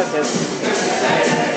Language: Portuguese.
Gracias.